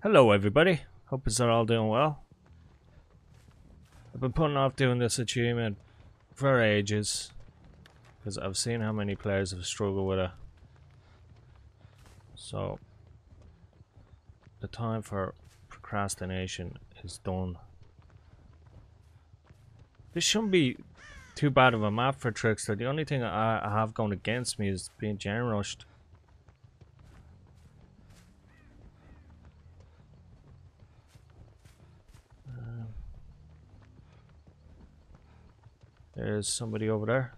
Hello, everybody. Hope you're all doing well. I've been putting off doing this achievement for ages because I've seen how many players have struggled with it. So, the time for procrastination is done. This shouldn't be too bad of a map for Trickster. The only thing I, I have going against me is being gen rushed. There's somebody over there.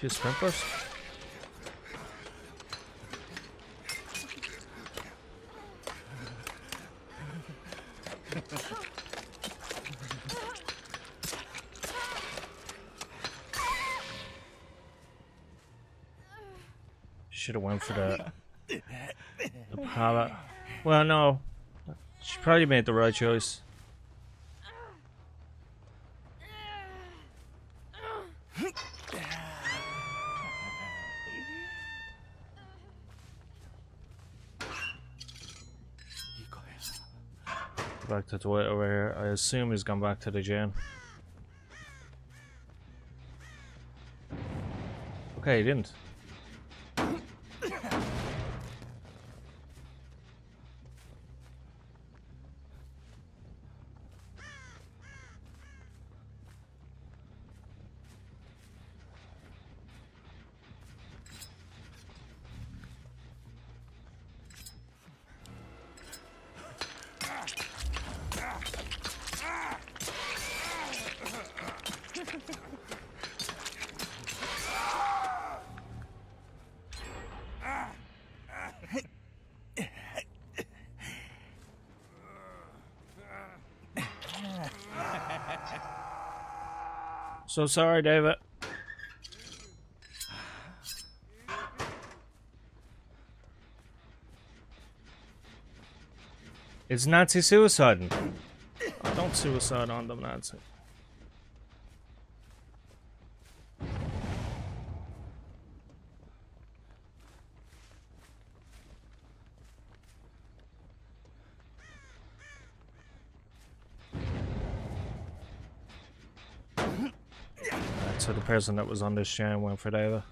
She's sprinklers. Should for the the pallet. Well, no, she probably made the right choice. Back to Dwight over here. I assume he's gone back to the gym. Okay, he didn't. So sorry, David. It's Nazi suicide. Don't suicide on them, Nazi. So the person that was on this chain went for David.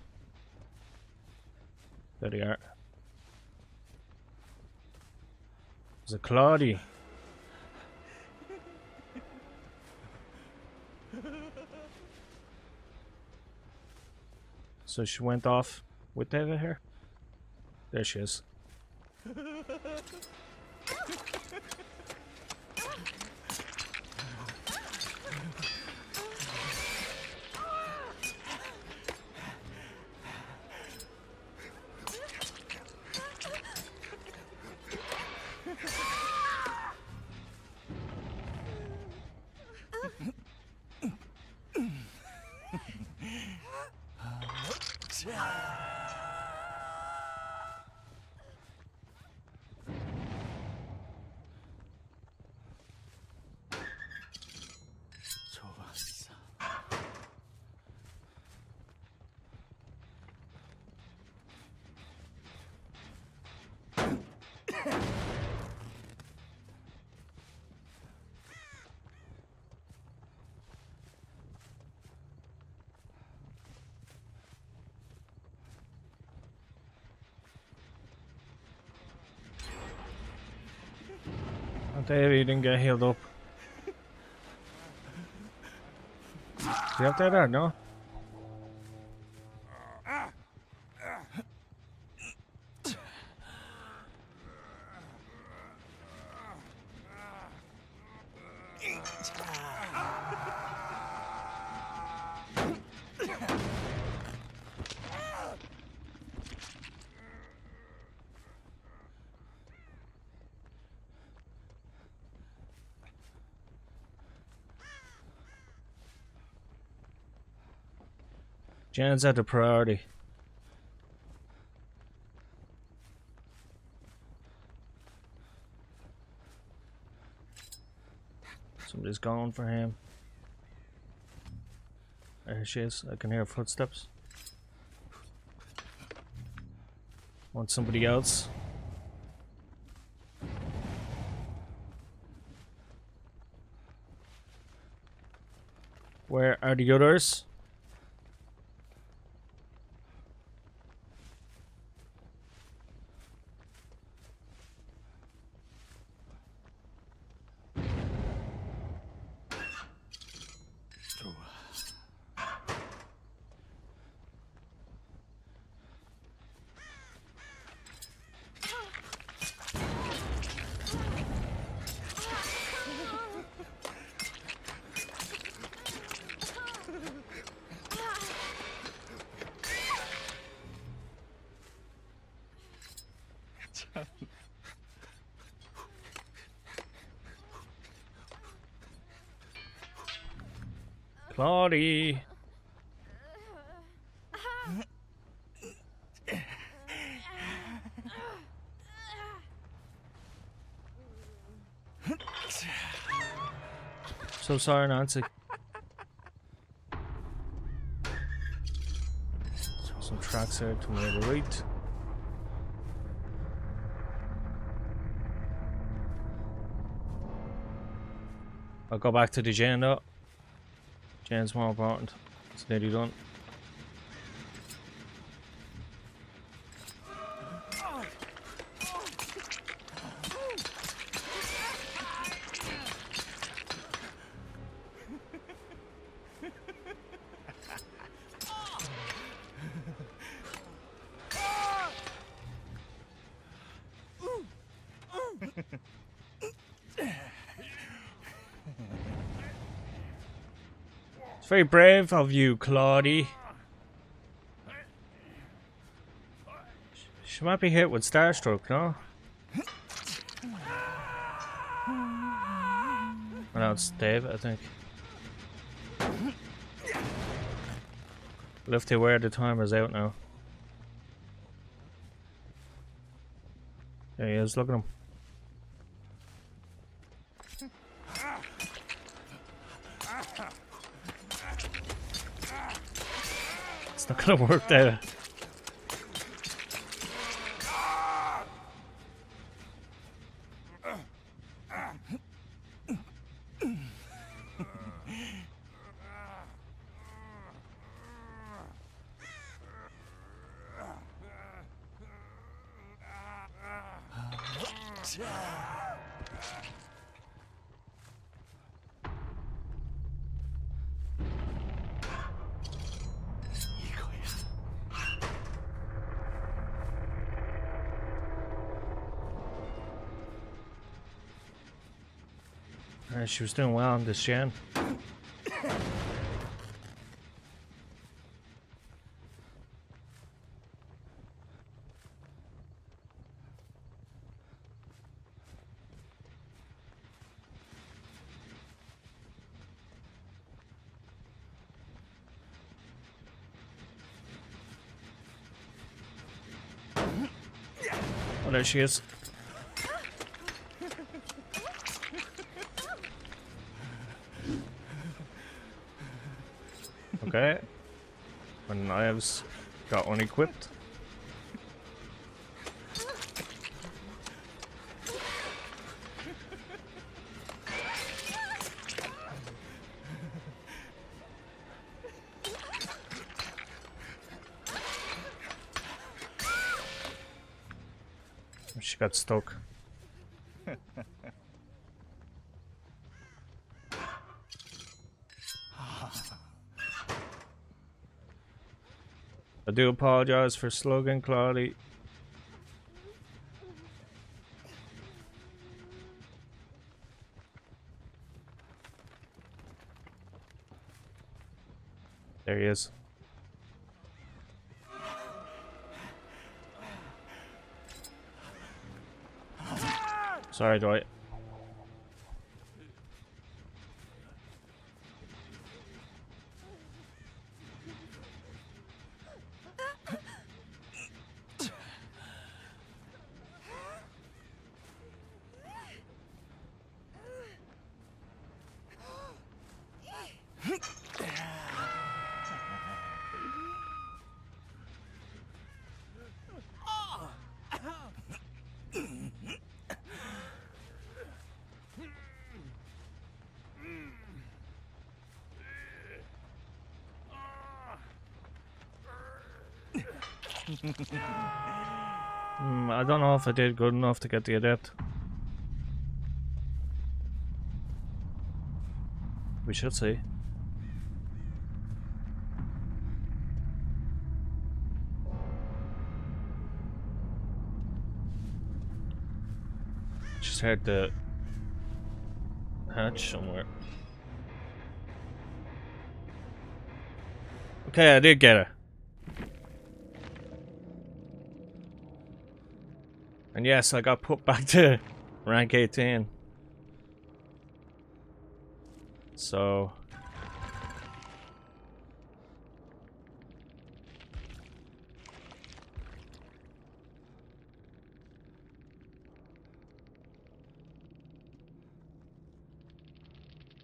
There they are. Is it Claudie? So she went off with David here? There she is. 这样呀、David, you didn't get healed up. You up there, there? No? Jan's at the priority. Somebody's going for him. There she is. I can hear footsteps. Want somebody else? Where are the others? Claudie. So sorry, Nancy. Some tracks there to my. I'll go back to the though. Jane's more important. It's nearly done. Very brave of you, Claudie. She might be hit with Starstruck, no? Oh, no, it's Dave, I think. Lefty, where the timer's out now. There he is, look at him. It's not gonna work there. She was doing well on this gen. Oh, there she is. Okay. My knives got one equipped. She got stuck. I do apologize for slugging Claudie. There he is. Sorry, Dwight. Hmm, I don't know if I did good enough to get the adept. We should see. Just had the hatch somewhere. Okay, I did get her. And yes, I got put back to rank 18. So...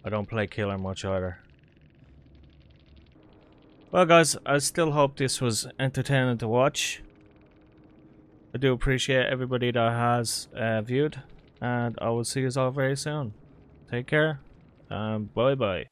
I don't play killer much either. Well guys, I still hope this was entertaining to watch. I do appreciate everybody that has uh, viewed, and I will see you all very soon. Take care, and bye bye.